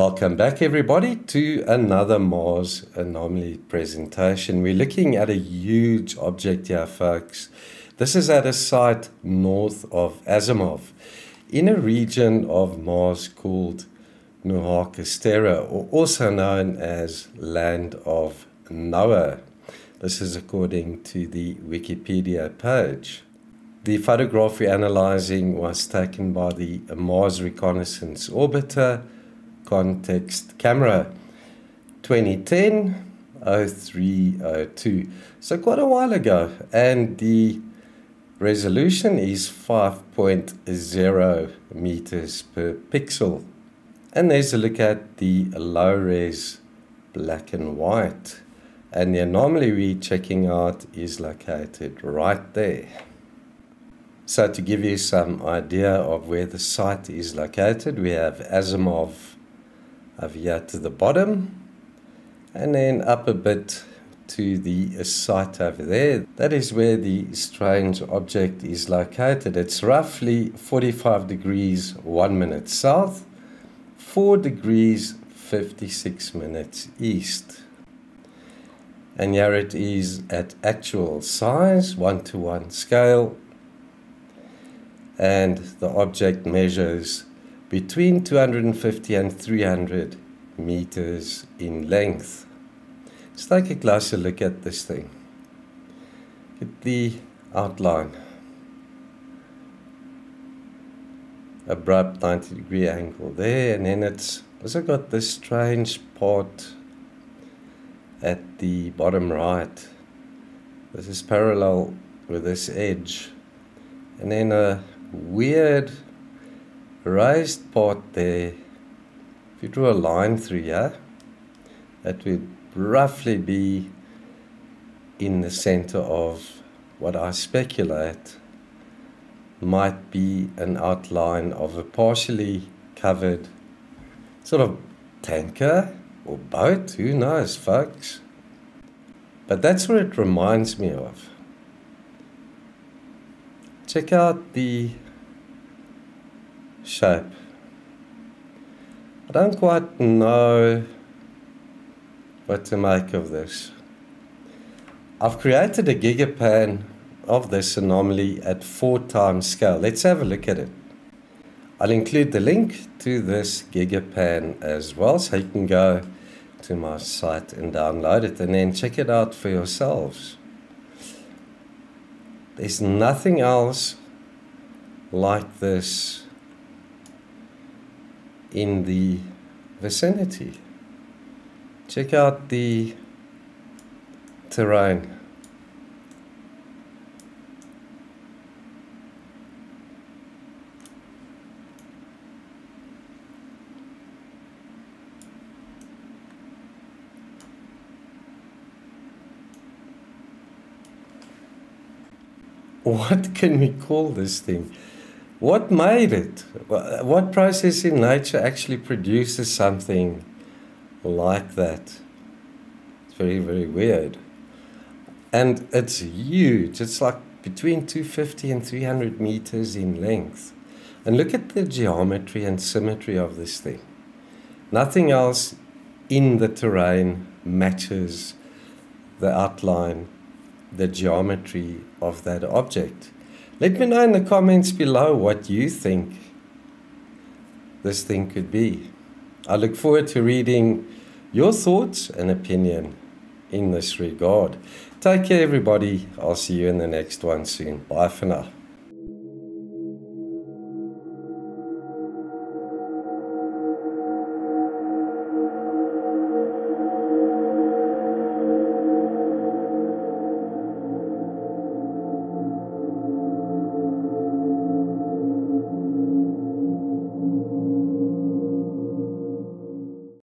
Welcome back, everybody, to another Mars anomaly presentation. We're looking at a huge object here, folks. This is at a site north of Asimov, in a region of Mars called Noachis Terra, or also known as Land of Noah. This is according to the Wikipedia page. The photograph we're analyzing was taken by the Mars Reconnaissance Orbiter context camera 2010 0302 so quite a while ago and the resolution is 5.0 meters per pixel. And there's a look at the low res black and white. And the anomaly we're checking out is located right there. So to give you some idea of where the site is located we have Asimov over here to the bottom and then up a bit to the site over there. That is where the strange object is located. It's roughly 45 degrees 1 minute south, 4 degrees 56 minutes east. And here it is at actual size, 1 to 1 scale. And the object measures between 250 and 300 meters in length. Let's take a closer look at this thing. Get the outline. Abrupt 90 degree angle there, and then it's also got this strange part at the bottom right. This is parallel with this edge, and then a weird raised part there. If you draw a line through here, that would roughly be in the center of what I speculate might be an outline of a partially covered sort of tanker or boat, who knows, folks. But that's what it reminds me of. Check out the shape. I don't quite know what to make of this. I've created a gigapan of this anomaly at four times scale. Let's have a look at it. I'll include the link to this gigapan as well so you can go to my site and download it and then check it out for yourselves. There's nothing else like this in the vicinity. Check out the terrain. What can we call this thing? What made it? What process in nature actually produces something like that? It's very, very weird. And it's huge. It's like between 250 and 300 meters in length. And look at the geometry and symmetry of this thing. Nothing else in the terrain matches the outline, the geometry of that object. Let me know in the comments below what you think this thing could be. I look forward to reading your thoughts and opinion in this regard. Take care, everybody. I'll see you in the next one soon. Bye for now.